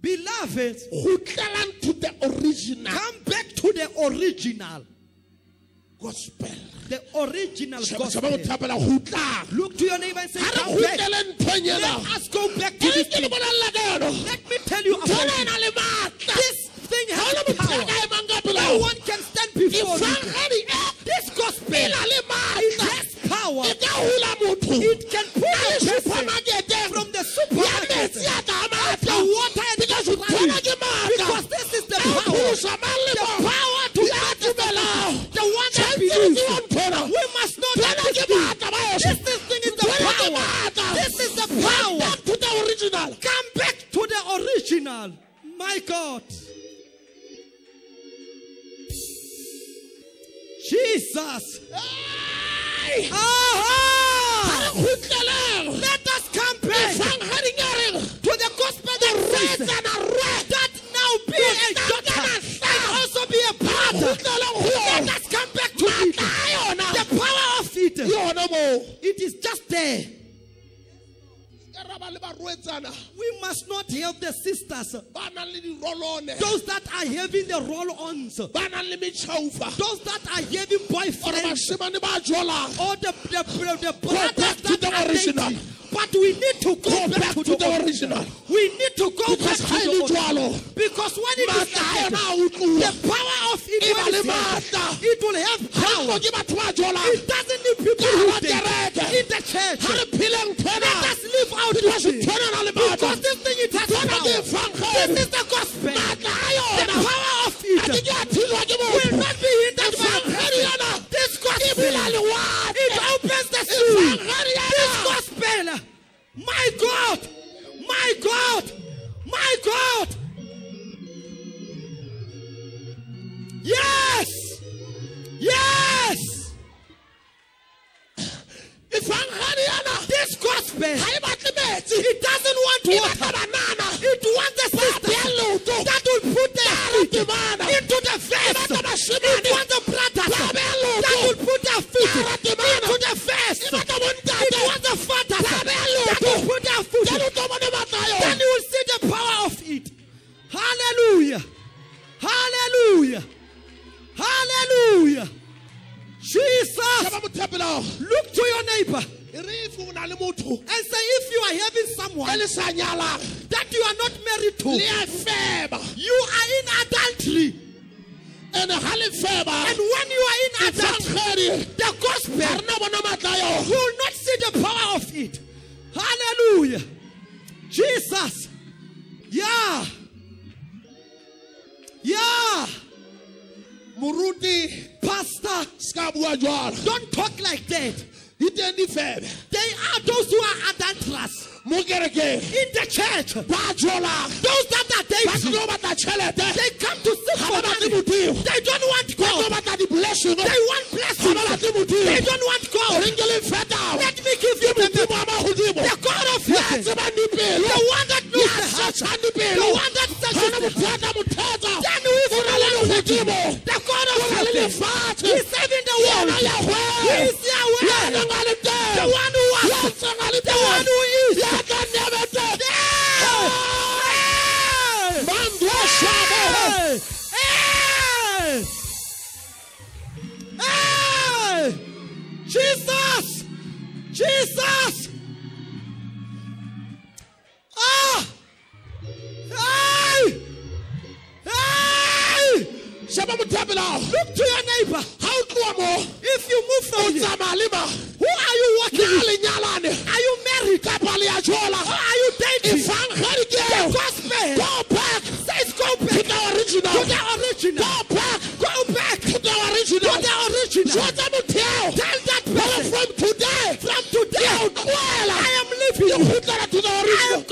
Beloved, gotlelang to the original come back to the original. gospel The original gospel. mo thapela gotlang Look to your neighbor and say, come back. gotlele nthong ena Let us go back to this thing. bolelela ka yona Let me tell you about it. na le maatla This thing has power. ka emang ka No one can stand before you. e This gospel it has power. ka hula motho It can this the power. pholosa mang le The mang power to ya dumelang The one that believes. We must not ke this be. maatla ba eso This thing is the power. This is the Come power. back to the original Come back to the original. My God. Jesus. Aha! Let us come back it. yona moo It is just there. ka raba le barwetsana We must not help the sisters. ba nang le dirolone Those that are having the roll-ons. ba nang le metšhaufa Those that are having boyfriends. bašemane ba jolang Or the, the, the, the back brothers to that the are original. dating. But we need to go, go back, back to the original We need to go because back to the original. Because when it is maatla a like yona that, a utloa the power of it, ba when le it's here, it will have power. nno ke batho ba jolang It doesn't need people who date in the church. ga re pheleng thona Let us live out because this thing. thona na le maatla Because this thing has power. This is the gospel. The power of it ke a thilwa ke will not be hindered by This gospel. It opens the sea. This gospel. My God. My God. My God. Hallelujah. Hallelujah. Hallelujah. Jesus. Look to your neighbor re if o na le motho and say if you are having someone that you are not married to, le a feba you are in adultery. And when you are in adultery, the gospel re na bona maatla a will not see the power of it. Hallelujah. Jesus. Yeah. Don't talk like that. di teng difebe They are those who are adulterers in the church. Those that are ba dating, tlo batla they come to seek for money. They don't want God. They want blessings. They don't want God. reng ke le fetao Let me give you the, the God of heaven. The one that knows the heart. The one that searches the heart. a tla mothetsa Then we o na le legodimo The God of o na le heaven. lefatshe He's One who was. le The one who is. nebe teng Hey! mandu a shabo! Jesus! Jesus! Ah! Hey! Hey! sheba Look to your neighbor. ga o tloa mo If you move from dating? efangedi The gospel go back. Says go to back the original. To the original. go back. Go back. To the to original the original. jwetsa motheo Tell? That person. from today. From today. I am living. ke gotlela